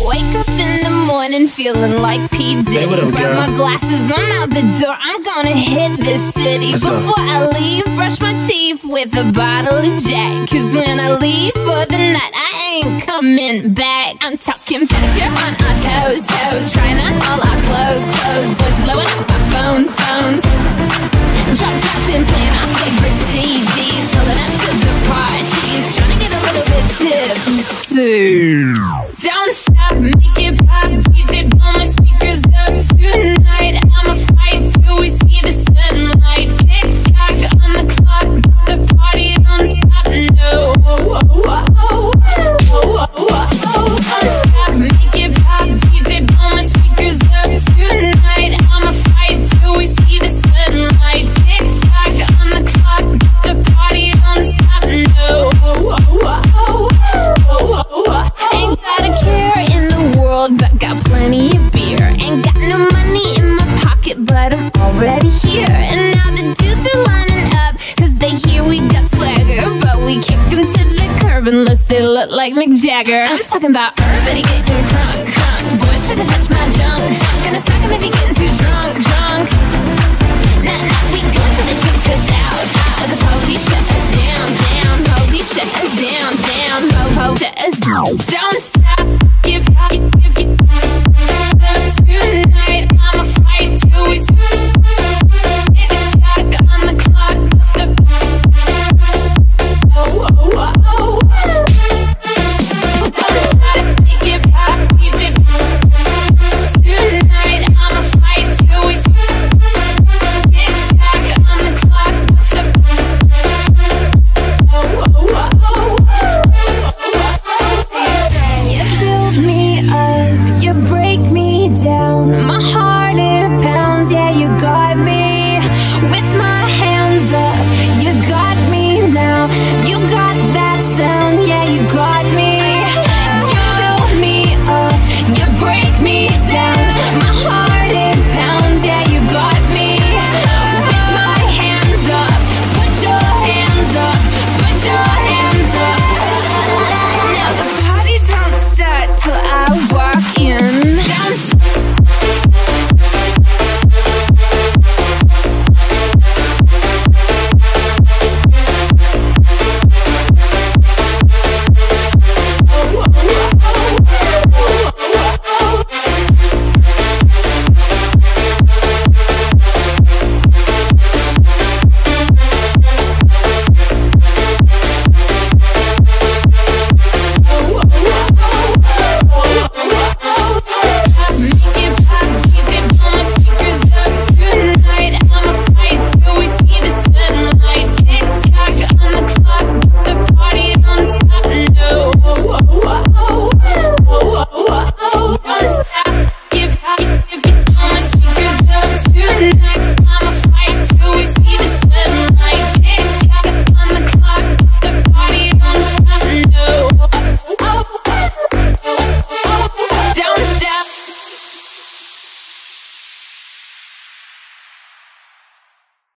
Wake up in the morning feeling like P. Diddy. Hey, up, Grab my glasses, I'm out the door. I'm gonna hit this city. Let's go. Before I leave, brush my teeth with a bottle of Jack. Cause when I leave for the night, I ain't coming back. I'm talking pedicure on our toes, toes. Trying on all our clothes, clothes. Boys blowing up our phones, phones. Drop top and playing our favorite CDs. Pulling up to the. Tipsy. Don't stop, make it pop. DJ, blow like Mick Jagger. I'm talking about everybody getting crunk, crunk. Boys try to touch my junk. Gonna smack him if he getting too drunk, drunk. Nah, nah, we go till they kick us out, out. The police shut us down, down. Police shut us down, down. Po, po, shut us down. Don't.